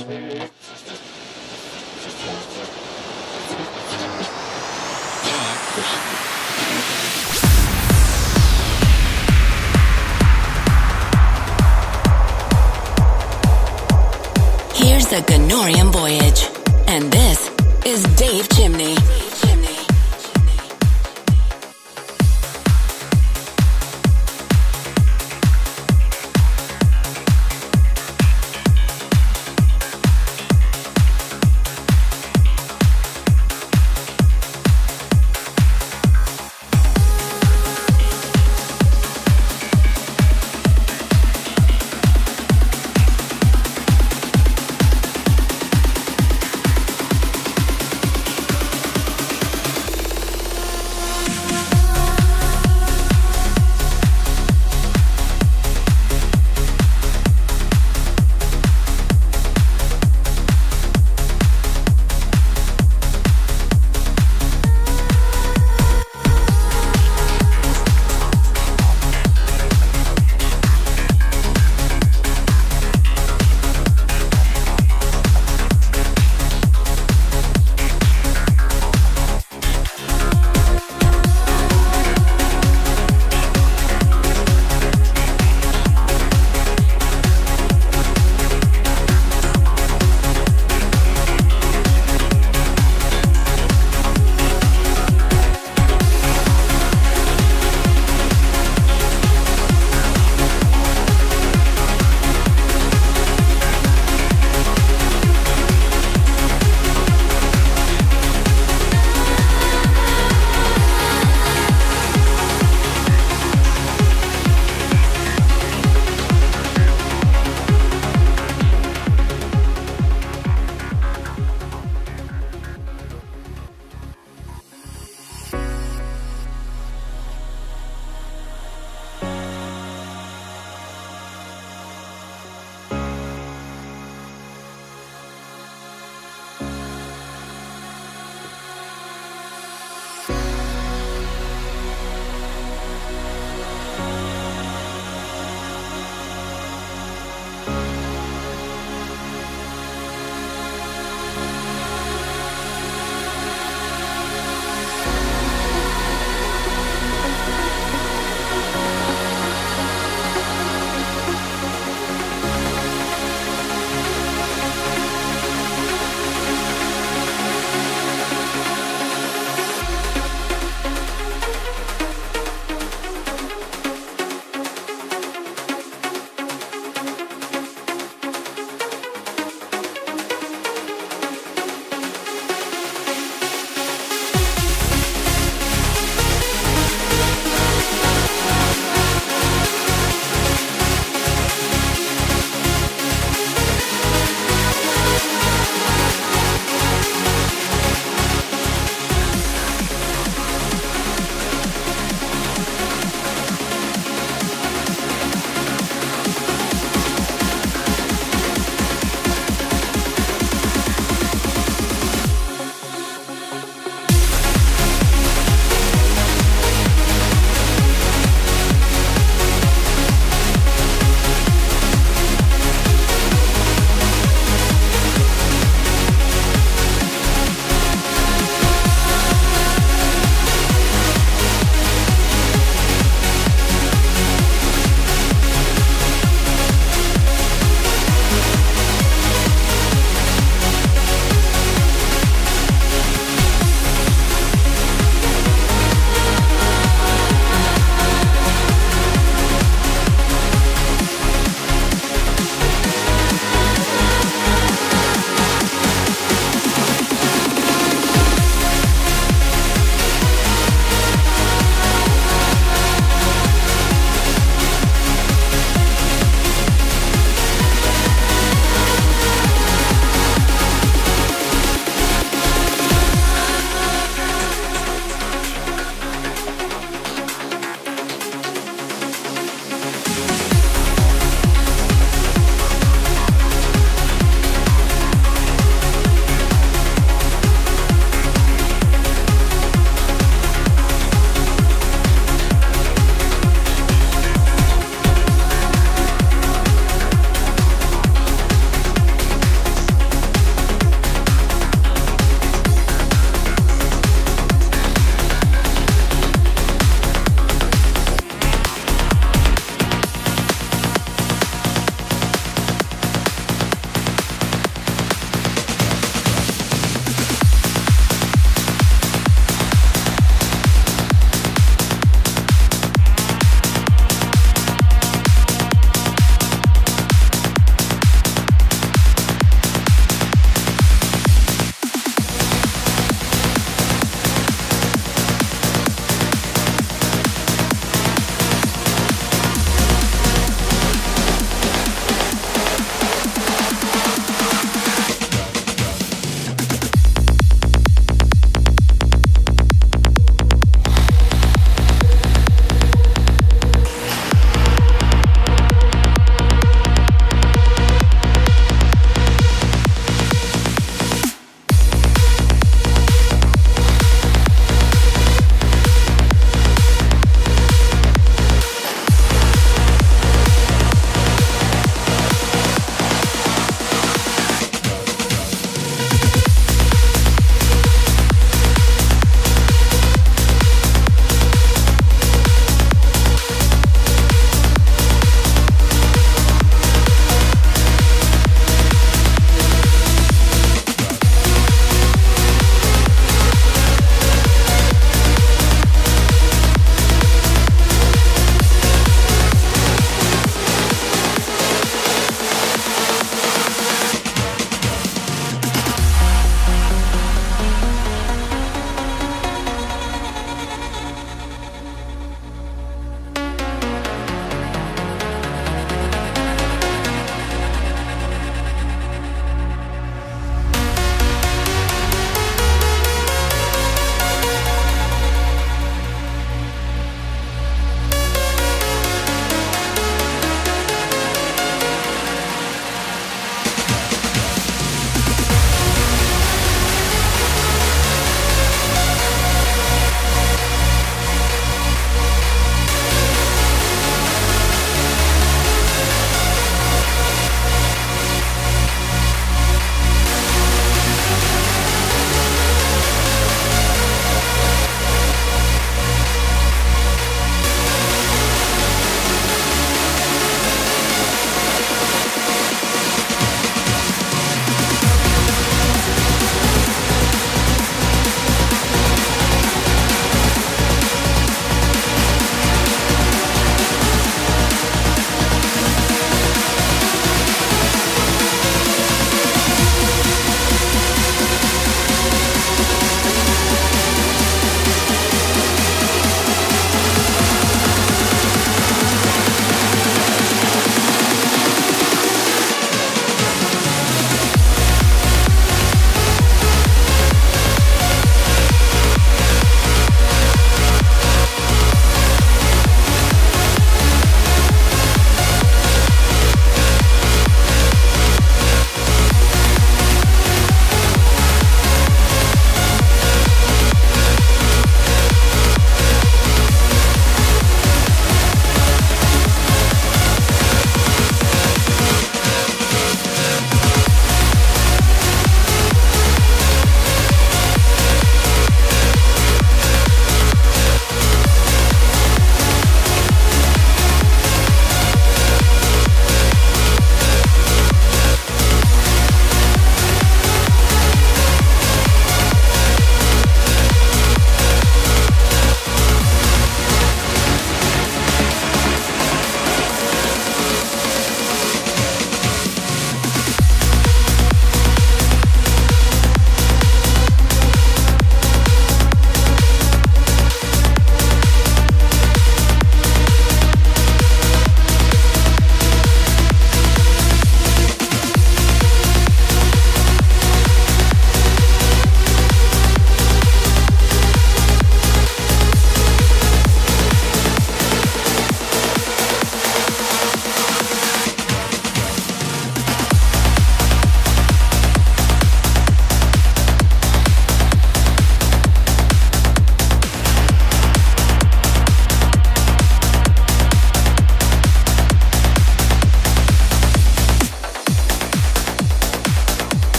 Here's the Ganorian Voyage. And this is Dave Chimney.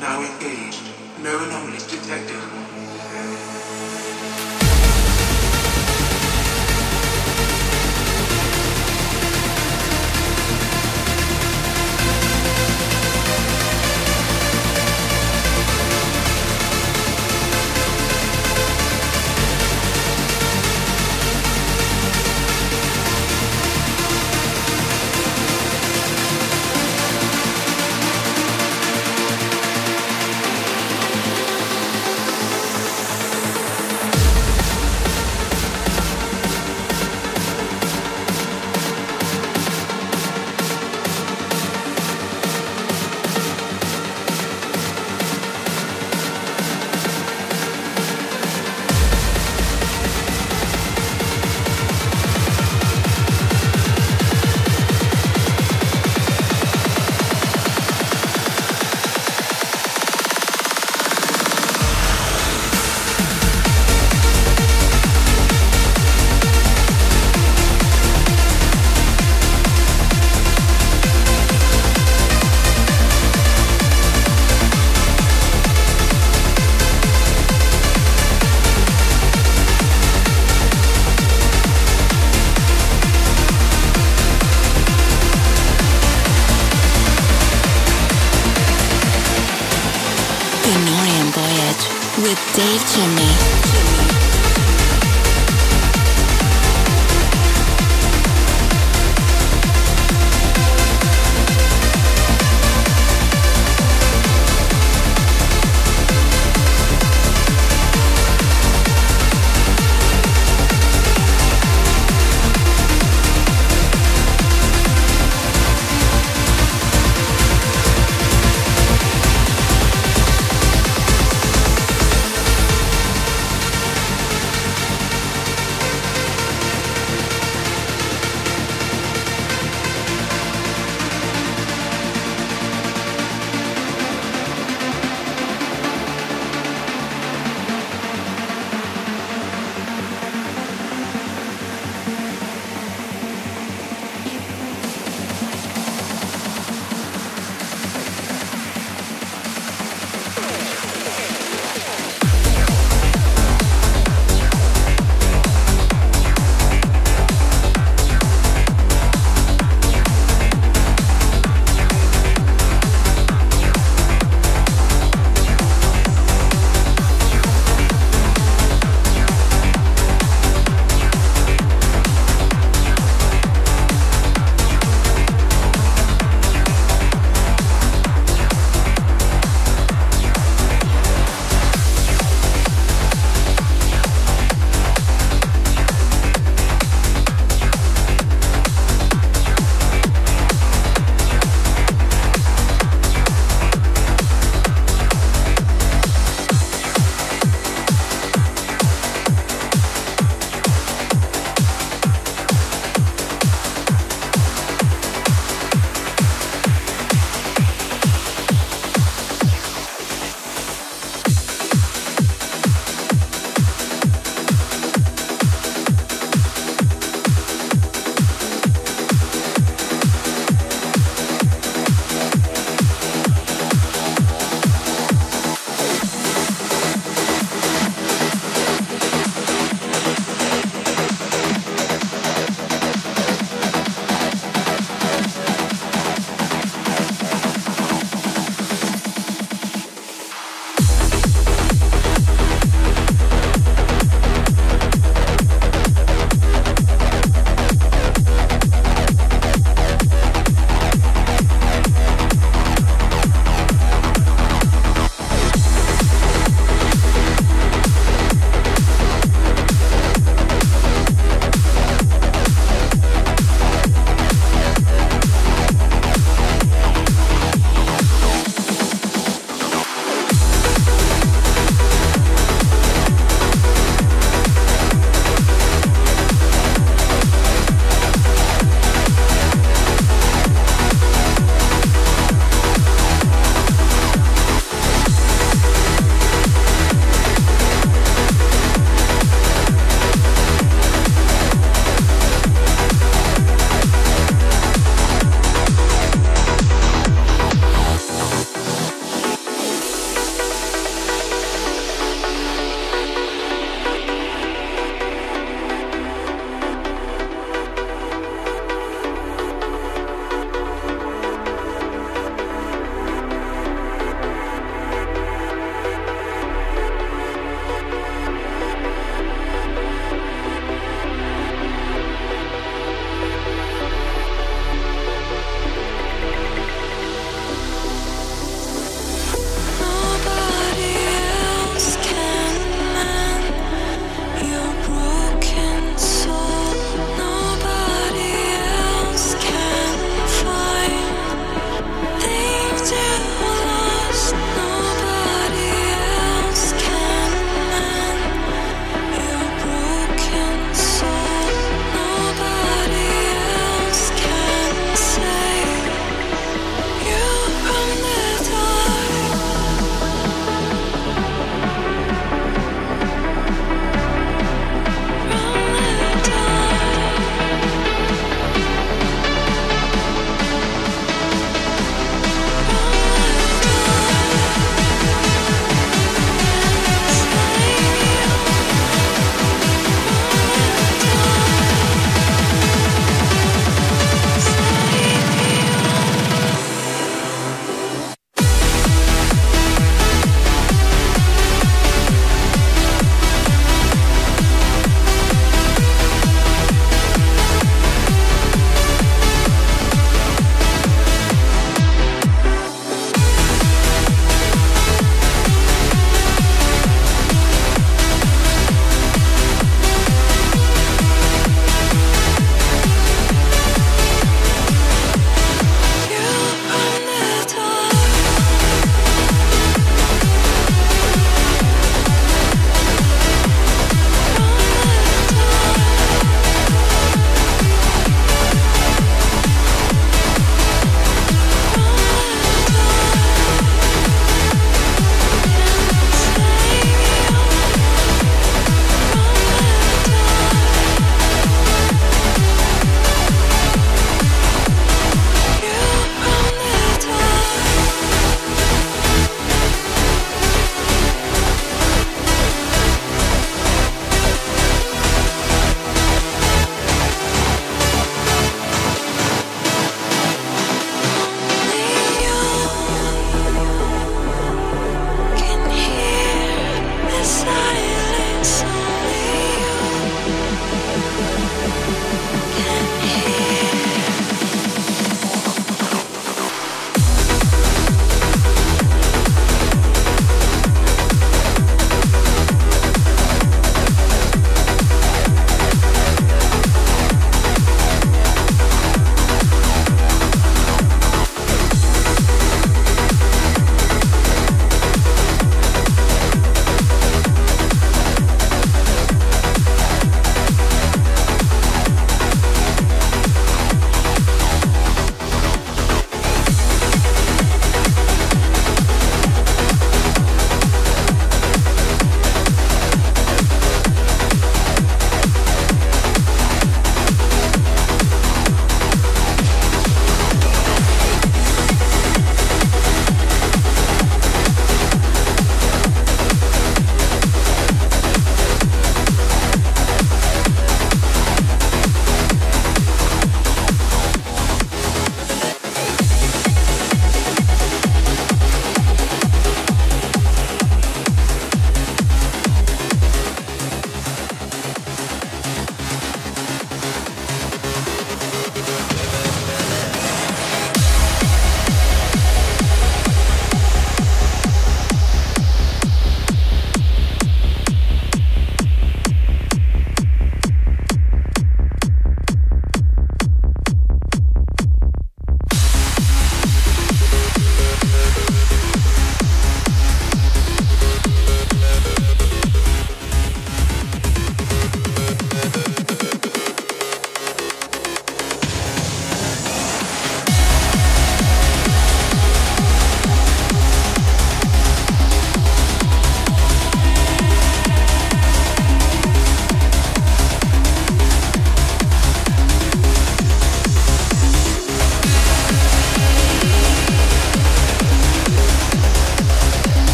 now engaged. No anomalies detected.